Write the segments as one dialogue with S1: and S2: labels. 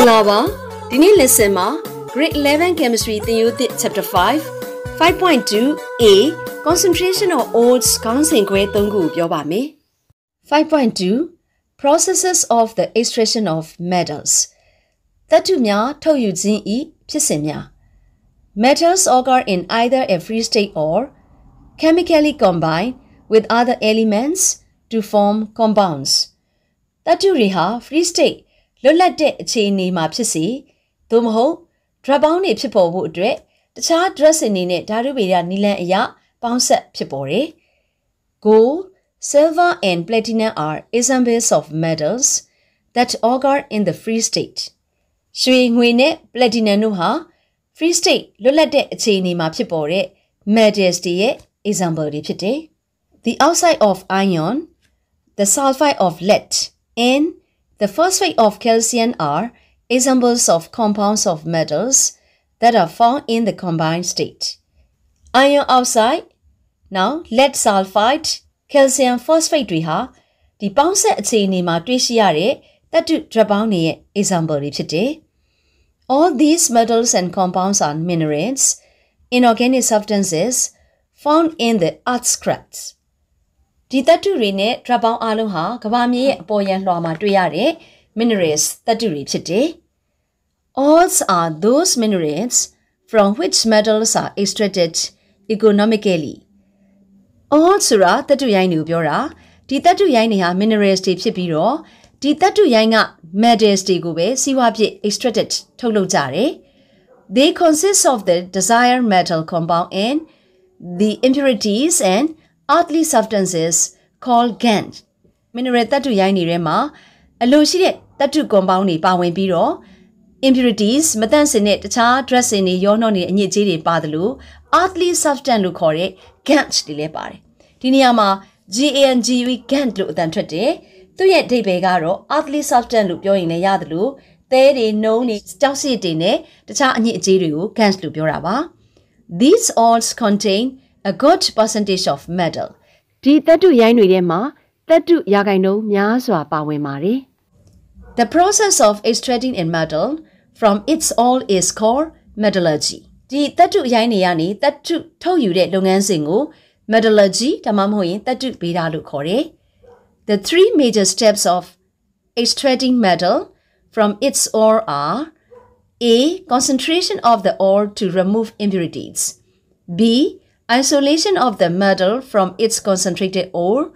S1: ္ဂလာပါဒီနေ့ lesson မှာ grade 11 chemistry သင်ယူသစ် chapter 5 5.2 A concentration of oats ခေါင်းစဉ်ခွဲ3ခုပြောပါမယ်5.2 processes of the extraction of metals သတ္တုများထုတ်ယူခြင်းဤဖြစ်စဉ်များ metals occur in either a free state or chemically combined with other elements to form compounds သတ္တုတွေဟာ free state လွတ်လပ်တဲ့အခြေအနေမှာဖြစ်စီသို့မဟုတ် drug ပေါင်းတွေဖြစ်ပေါ်ဖို့အတွက်တခြား drug စင်တွေနဲ့ဓာတုဗေဒနီလန်အရာပေါင်းဆက်ဖြစ်ပေါ်တယ်။ Gold, silver and platinum are examples of metals that occur in the free state. ရွှေငွေနဲ့ platinum တို့ဟာ free state လွတ်လပ်တဲ့အခြေအနေမှာဖြစ်ပေါ်တဲ့ metals တွေရဲ့ example တွေဖြစ်တယ်။ The oxide of iron, the sulfide of lead and The phosphate of calcium are examples of compounds of metals that are found in the combined state. Iron oxide, now lead sulfide, calcium phosphate တွေဟာဒီပေါင်းဆက်အခြေအနေမှာတွေ့ရှိရတဲ့သတ္တုဓာတ်ပေါင်းတွေရဲ့ example တွေဖြစ်တယ်။ All these metals and compounds are minerals, inorganic substances found in the earth's crust. ဒီသတ္တုတွေနဲ့ drug ပေါင်းအလုံးဟာကဘာမြေရဲ့အပေါ်ယံလွှာမှာတွေ့ရတဲ့ minerals သတ္တုတွေဖြစ်တယ်။ Ores are those minerals from which metals are extracted economically. Ores ဆိုတာသတ္တုရိုင်းတွေကိုပြောတာဒီသတ္တုရိုင်းတွေဟာ minerals တွေဖြစ်ပြီးတော့ဒီသတ္တုရိုင်းက metals တွေကိုပဲစီးပွားဖြစ် extracted ထုတ်လုပ်ကြတယ်။ They consist of the desired metal compound and the impurities and earthly substances called GAN mineral သတ္တုရိုင်းတွေထဲမှာအလိုရှိတဲ့သတ္တုကွန်ပေါင်းတွေပါဝင်ပြီးတော့ impurities မတန့်စင်တဲ့တခြား dress တွေရောနှောနေတဲ့အညစ်အကြေးတွေပါတယ်လို့ earthly substance လို့ခေါ်တဲ့ GAN တွေလည်းပါတယ်ဒီနေရာမှာ GANGUE GAN လို့အတန်ထွက်တယ်သူ့ရဲ့အဓိပ္ပာယ်ကတော့ earthly substance လို့ပြောရင်လည်းရတယ်လို့သဲတွေနှုံးတွေတောက်စစ်တွေနဲ့တခြားအညစ်အကြေးတွေကို GAN လို့ပြောတာပါ These all contain a good percentage of metal ဒီသတ္တုရိုင်းတွေထဲမှာသတ္တုရာခိုင်နှုန်းများစွာပါဝင်ပါတယ် The process of extracting a metal from its ore is called metallurgy ဒီသတ္တုရိုင်းတွေကနေသတ္တုထုတ်ယူတဲ့လုပ်ငန်းစဉ်ကို metallurgy ဒါမှမဟုတ်ရင်သတ္တုဗေဒလို့ခေါ်တယ် The three major steps of extracting metal from its ore are A. Concentration of the ore to remove impurities. B. isolation of the metal from its concentrated ore,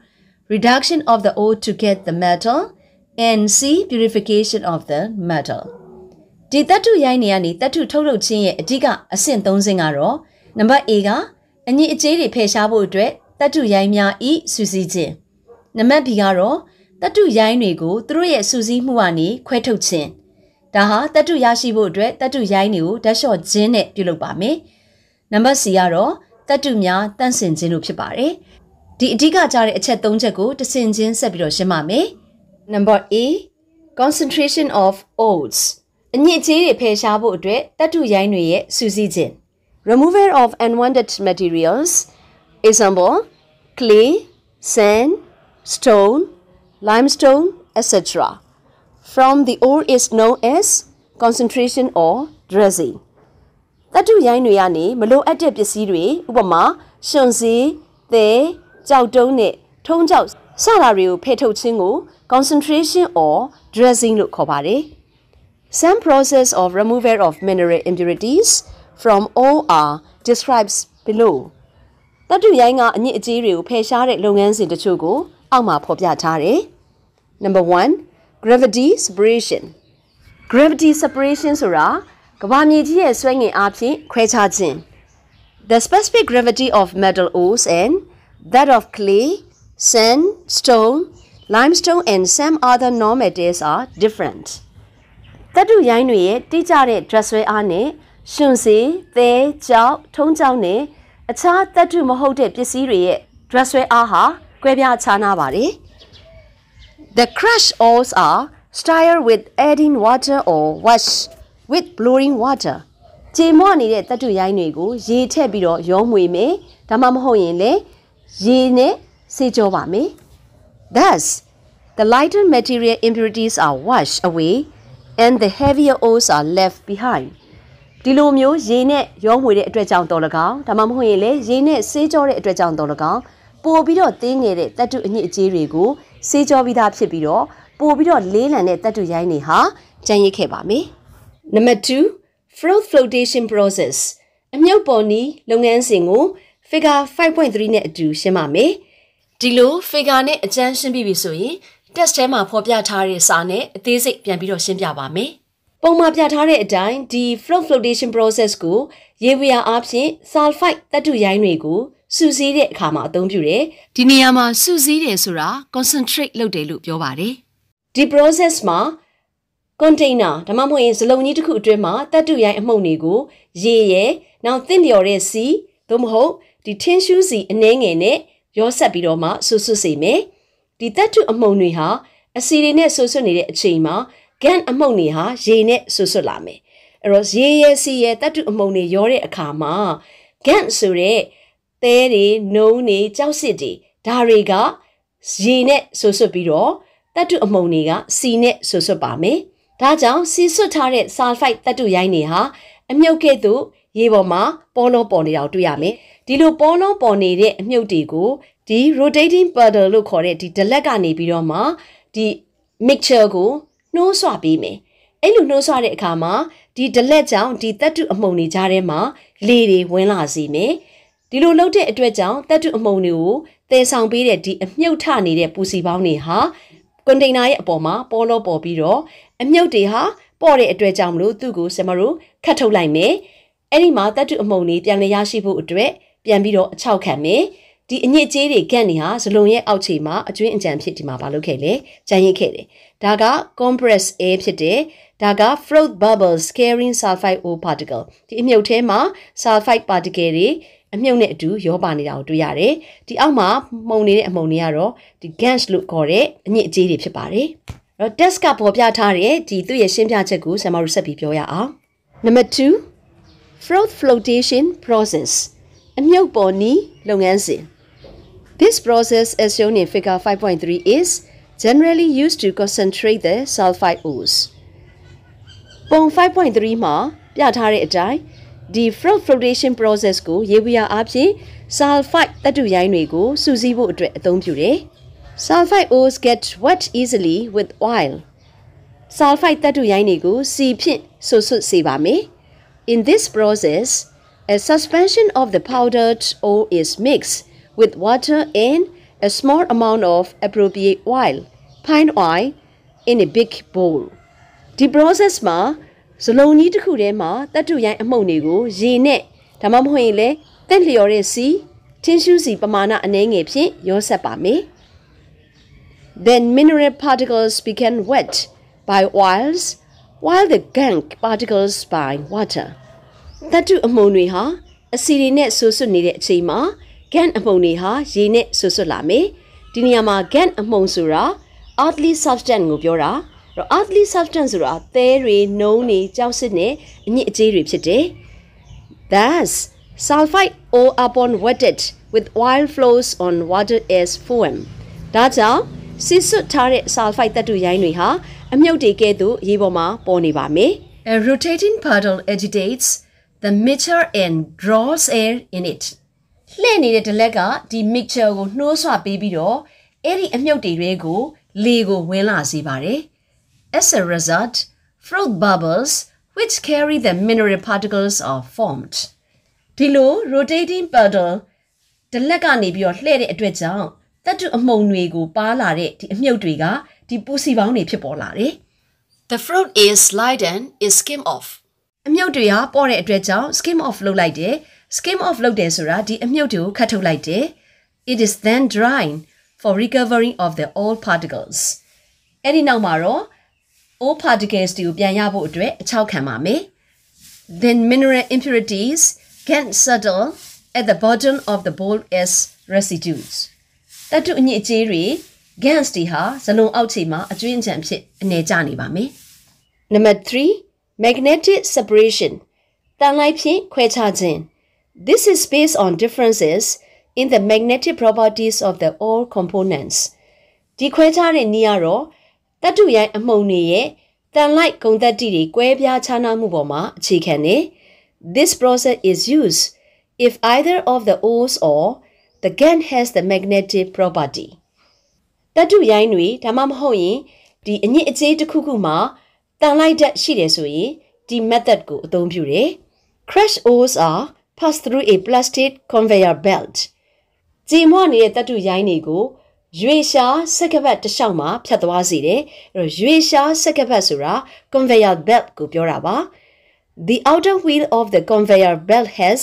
S1: reduction of the ore to get the metal, and C. purification of the metal. ဒီတတုရိုင်းနေကနေတတုထုတ်လုပ်ခြင်းရဲ့အဓိကအဆင့်၃ဆင့်ကတော့နံပါတ် A ကအညစ်အကြေးတွေဖယ်ရှားဖို့အတွက်တတုရိုင်းများဤစူးစီးခြင်းနံပါတ် B ကတော့တတုရိုင်းတွေကိုသူတို့ရဲ့စူးစီးမှုကနေခွဲထုတ်ခြင်းဒါဟာတတုရရှိဖို့အတွက်တတုရိုင်းတွေကိုဓာတ်လျှော့ခြင်းနဲ့ပြုလုပ်ပါမယ်နံပါတ် C ကတော့ တတ္တုများတန့်စင်ခြင်းတို့ဖြစ်ပါတယ်။ဒီအဓိကကြတဲ့အချက်၃ချက်ကိုတဆင်ချင်းဆက်ပြီးတော့ရှင်းပါမယ်။ Number A concentration of oats အညစ်အကြေးတွေဖယ်ရှားဖို့အတွက်တတ္တုရိုင်းတွေရဲ့စူးစီးခြင်း removal of unwanted materials example clay sand stone limestone etc from the ore is known as concentration or dressing တတုရိုင်းတွေကနေမလိုအပ်တဲ့ပစ္စည်းတွေဥပမာရှင်စည်းသဲကြောက်တုံးနဲ့ထုံးကြောက်စတာတွေကိုဖယ်ထုတ်ခြင်းကို concentration or dressing လို့ခေါ်ပါတယ် Some process of removal of mineral impurities from ore are describes below တတုရိုင်းကအညစ်အကြေးတွေကိုဖယ်ရှားတဲ့လုပ်ငန်းစဉ်တချို့ကိုအောက်မှာဖော်ပြထားတယ် Number 1 gravity separation gravity separation ဆိုတာ ကဘာမြေကြီးရဲ့ဆွဲငင်အားဖြင့်ခွဲခြားခြင်း The specific gravity of metal ores and that of clay, sand, stone, limestone and some other non-metals are different. တတုရိုင်းတွေရဲ့တိကျတဲ့ dress ဆွဲအားနဲ့ရှင်စီသဲကြောက်ထုံးကြောက်နဲ့အခြားတတုမဟုတ်တဲ့ပစ္စည်းတွေရဲ့ dress ဆွဲအားဟာကွဲပြားခြားနားပါတယ် The crush ores are stirred with adding water or wash with blowing water ကြေမော့နေတဲ့တတ္တုရိုင်းတွေကိုရေထည့်ပြီးတော့ရောမွေမယ်ဒါမှမဟုတ်ရင်လည်းရေနဲ့စေကြောပါမယ် Thus the lighter material impurities are washed away and the heavier ores are left behind ဒီလိုမျိုးရေနဲ့ရောမွေတဲ့အတွက်ကြောင့်တော်၎င်းဒါမှမဟုတ်ရင်လည်းရေနဲ့ဆေးကြောတဲ့အတွက်ကြောင့်တော်၎င်းပို့ပြီးတော့တင်းငယ်တဲ့တတ်တုအညစ်အကြေးတွေကိုဆေးကြောပြီးသားဖြစ်ပြီးတော့ပို့ပြီးတော့လေးလံတဲ့တတ်တုရိုင်းတွေဟာကျန်ရစ်ခဲ့ပါမယ် နံပါတ်2 fruit flotation process အမြုပ်ပေါ်နီးလုပ်ငန်းစဉ်ကို figure 5.3နဲ့အတူရှင်းပါမယ်ဒီလို figure နဲ့အကျန်းရှင်းပြီးပြီဆိုရင် test ထဲမှာဖော်ပြထားတဲ့စာနဲ့အသေးစိတ်ပြန်ပြီးတော့ရှင်းပြပါမယ်ပုံမှန်ပြထားတဲ့အတိုင်းဒီ float flotation process ကိုရေဝေယာအားဖြင့် sulfite သတ္တုရိုင်းတွေကိုစုစည်းတဲ့အခါမှာအသုံးပြုတယ်။ဒီနေရာမှာစုစည်းတယ်ဆိုတာ concentrate လုပ်တယ်လို့ပြောပါတယ်။ဒီ process မှာ container ဒါမှမဟုတ်ရင်စလုံးကြီးတစ်ခုအတွင်းမှာသတ္တုရိုင်းအမှုန့်တွေကိုရေရဲနောက်သင့်လျော်တဲ့စီသို့မဟုတ်ဒီထင်းရှူးစီအနှဲငယ်နဲ့ရောဆက်ပြီးတော့မှဆွဆွစေမယ်။ဒီသတ္တုအမှုန့်တွေဟာအစီတွေနဲ့ဆွဆွနေတဲ့အချိန်မှာဂန်အမှုန့်တွေဟာရေနဲ့ဆွဆွလာမယ်အဲ့တော့ရေရဲစီရဲတတ်တုအမှုန့်တွေရောတဲ့အခါမှာဂန်ဆိုတဲ့သဲတွေနှုံးတွေကြောက်စစ်တွေဒါတွေကရေနဲ့ဆွဆွပြီးတော့တတ်တုအမှုန့်တွေကစီနဲ့ဆွဆွပါမယ် ဒါကြောင့်စီဆွတ်ထားတဲ့ဆာလ်ဖိုက်တတ်တုရိုင်းတွေဟာအမြုပ်ကဲ့သို့ရေပေါ်မှာပေါ်လုံးပေါ်နေတာကိုတွေ့ရမယ်ဒီလိုပေါ်လုံးပေါ်နေတဲ့အမြုပ်တွေကိုဒီ rotating paddle လို့ခေါ်တဲ့ဒီဒလက်ကနေပြီးတော့မှဒီ mixture ကိုနှိုးဆွပေးမယ်အဲ့လိုနှိုးဆွတဲ့အခါမှာဒီဒလက်ကြောင့်ဒီတတ်တုအမှုန်တွေကြားထဲမှာလေတွေဝင်လာစေမယ်ဒီလိုလုပ်တဲ့အတွက်ကြောင့်တတ်တုအမှုန်တွေကိုတည်ဆောင်ပေးတဲ့ဒီအမြုပ်ထနေတဲ့ပူစီပေါင်းတွေဟာ ကွန်တိန်နာရဲ့အပေါ်မှာပေါ်လို့ပေါ်ပြီးတော့အမြုပ်တွေဟာပေါ့တဲ့အတွက်ကြောင့်မလို့သူ့ကိုကျွန်တော်တို့ခတ်ထုတ်လိုက်မယ်အဲ့ဒီမှာတတ်တုအမှုန်တွေပြန်လည်ရရှိဖို့အတွက်ပြန်ပြီးတော့အချောက်ခံမယ်ဒီအညစ်အကြေးတွေကန့်နေဟာဇလုံရဲ့အောက်ခြေမှာအကျွင်းအကြံဖြစ်ဒီမှာမလုပ်ခဲ့လေကြမ်းရစ်ခဲ့တယ်ဒါက compress air ဖြစ်တယ်ဒါက float bubbles carrying sulfide ore particle ဒီအမြုပ်ထဲမှာ sulfide particle တွေ အမြုပ်နဲ့အတူရောပါနေတာကိုတွေ့ရတယ်ဒီအောက်မှာမှုန်နေတဲ့အမှုန်တွေကတော့ဒီ gas လို့ခေါ်တဲ့အညစ်အကြေးတွေဖြစ်ပါတယ်အဲ့တော့ test ကပေါ်ပြထားတဲ့ဒီသူ့ရဲ့ရှင်းပြချက်ကိုဆရာမတို့ဆက်ပြီးပြောရအောင် number 2 float flotation process အမြုပ်ပေါ်နီးလုပ်ငန်းစဉ် This process as shown in figure 5.3 is generally used to concentrate the sulfide ores ပုံ5.3မှာပြထားတဲ့အတိုင်း ဒီ fruit flotation process ကိုရေဝီယာအားဖြင့် sulfide သတ္တုရိုင်းတွေကိုစုစည်းဖို့အတွက်အသုံးပြုတယ်။ sulfide ores get wet easily with oil. sulfide သတ္တုရိုင်းတွေကိုစီဖြင့်ဆွဆွစေပါမယ်။ In this process, a suspension of the powdered ore is mixed with water and a small amount of appropriate oil, pine oil in a big bowl. ဒီ process မှာ ဇလုံးကြီးတစ်ခုထဲမှာတတ်တူရိုင်းအမှုန့်တွေကိုရေနဲ့ဒါမှမဟုတ်ရင်လည်းတက်လျော်တဲ့စီထင်းရှူးစီပမာဏအနည်းငယ်ဖြင့်ရောဆက်ပါမယ် Then mineral particles become wet by oils while the gunk particles by water တတ်တူအမှုန့်တွေဟာအစီတွေနဲ့ဆူဆွတ်နေတဲ့အချိန်မှာ gan အမှုန့်တွေဟာရေနဲ့ဆူဆွတ်လာမယ်ဒီနေရာမှာ gan အမှုန့်ဆိုတာ earthly substance ကိုပြောတာ တော့ earthly substance ဆိုတာသဲတွေနှုံးတွေကြောက်စစ်နဲ့အညစ်အကြေးတွေဖြစ်တယ် thus sulfite or upon wetted with oil flows on water as foam ဒါကြောင့်စစ်စွတ်ထားတဲ့ sulfite သတ္တုရိုင်းတွေဟာအမြုပ်တွေကဲ့သို့ရေပေါ်မှာပေါ်နေပါမယ် A rotating puddle agitates the mixture and draws air in it လှည့်နေတဲ့ဒလက်ကဒီ mixture ကိုနှိုးဆွပေးပြီးတော့အဲ့ဒီအမြုပ်တွေကိုလေကိုဝင်လာစေပါတယ် As a result, fruit bubbles which carry the mineral particles are formed. ဒီလို rotating puddle တလက်ကနေပြီးတော့လှည့်တဲ့အတွက်ကြောင့်တတ်တုအမှုန်တွေကိုပါလာတဲ့ဒီအမြုပ်တွေကဒီပူစီပေါင်းတွေဖြစ်ပေါ်လာတယ်။ The fruit is slidden is skim off. အမြုပ်တွေကပေါ်တဲ့အတွက်ကြောင့် skim off လုပ်လိုက်တယ်။ skim off လုပ်တယ်ဆိုတာဒီအမြုပ်တွေကိုခတ်ထုတ်လိုက်တယ်။ It is then drying for recovery of the old particles. အဲ့ဒီနောက်မှာတော့ all particles တွေကိုပြန်ရဖို့အတွက်အချောက်ခံပါမယ် then mineral impurities can settle at the bottom of the bowl as residues တတုအညစ်အကြေးတွေ gas တွေဟာဇလုံးအောက်ခြေမှာအကျွင်းအချံဖြစ်အနေကျနေပါမယ် number 3 magnetic separation တန်လိုက်ဖြင့်ခွဲခြားခြင်း this is based on differences in the magnetic properties of the ore components ဒီခွဲခြားတဲ့နည်းကတော့ တတုရိုင်းအမှုန်တွေရဲ့တန်လိုက်ဂုံသက်တိတွေကွဲပြားခြားနားမှုပေါ်မှာအခြေခံနေ This process is used if either of the ores or the GAN has the magnetic property တတုရိုင်းတွေဒါမှမဟုတ်ရင်ဒီအညစ်အကြေးတစ်ခုခုမှာတန်လိုက်တတ်ရှိတယ်ဆိုရင်ဒီ method ကိုအသုံးပြုတယ် Crash ores are passed through a plastic conveyor belt ကြည်မွနေတဲ့တတုရိုင်းတွေကို ရွေရှားစက်ကပတ်တစ်လျှောက်မှာဖြတ်သွားစေတယ်အဲ့တော့ရွေရှားစက်ကပတ်ဆိုတာ conveyor belt ကိုပြောတာပါ The outer wheel of the conveyor belt has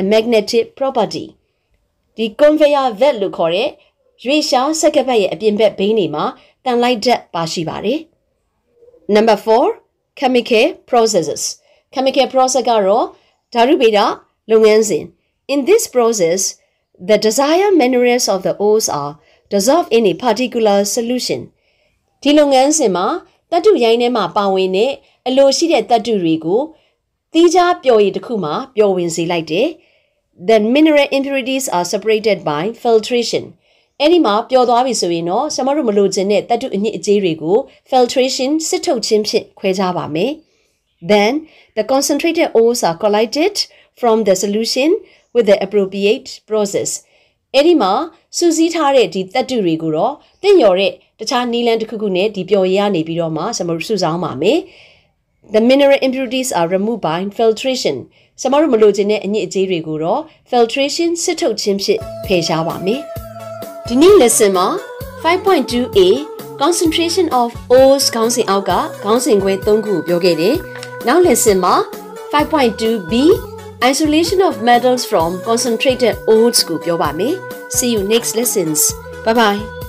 S1: a magnetic property ဒီ conveyor belt လို့ခေါ်တဲ့ရွေရှားစက်ကပတ်ရဲ့အပြင်ဘက်ဘိန်းတွေမှာတန်လိုက်ဓာတ်ပါရှိပါတယ် Number 4 chemical processes chemical process ကတော့ဓာတုဗေဒလုပ်ငန်းစဉ် In this process the desired minerals of the ores are dissolved in a particular solution ဒီလုပ်ငန်းစဉ်မှာတတုရိုင်းထဲမှာပါဝင်တဲ့အလိုရှိတဲ့တတုတွေကိုသီးခြားပျော်ရည်တစ်ခုမှာပျော်ဝင်စေလိုက်တယ် then mineral impurities are separated by filtration အဲ့ဒီမှာပျော်သွားပြီဆိုရင်တော့ကျွန်တော်တို့မလိုချင်တဲ့တတုအညစ်အကြေးတွေကို filtration စစ်ထုတ်ခြင်းဖြင့်ခွဲခြားပါမယ် then the concentrated ores are collected from the solution with the appropriate process အဲ့ဒီမှာစူးစီးထားတဲ့ဒီတက်တူတွေကိုတော့တင့်လျော်တဲ့တခြားနီလန်တစ်ခုခုနဲ့ဒီပျော်ရည်ကနေပြီးတော့မှကျွန်တော်တို့စုဆောင်းပါမယ် The mineral impurities are removed by filtration ကျွန်တော်တို့မလိုချင်တဲ့အညစ်အကြေးတွေကိုတော့ filtration စစ်ထုတ်ခြင်းဖြင့်ဖယ်ရှားပါမယ်ဒီနေ့ lesson မှာ 5.2a concentration of ores ခေါင်းစဉ်အောက်ကခေါင်းစဉ်ခွဲ၃ခုပြောခဲ့တယ်နောက် lesson မှာ 5.2b isolation of metals from concentrated ores ကိုပြောပါမယ် see you next lessons bye bye